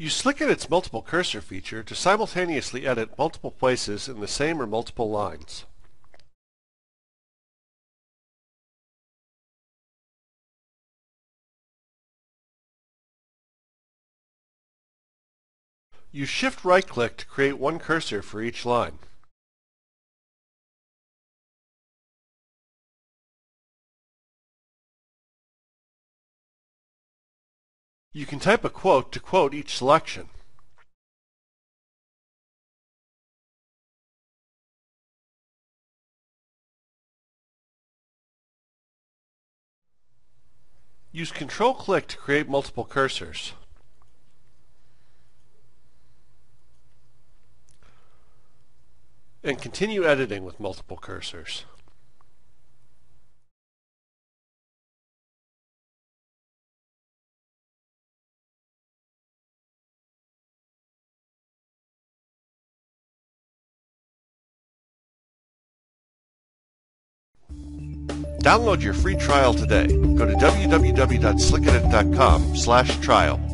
Use SlickEdit's multiple cursor feature to simultaneously edit multiple places in the same or multiple lines. Use Shift right-click to create one cursor for each line. You can type a quote to quote each selection. Use Control-click to create multiple cursors. And continue editing with multiple cursors. Download your free trial today. Go to www.slickedit.com slash trial.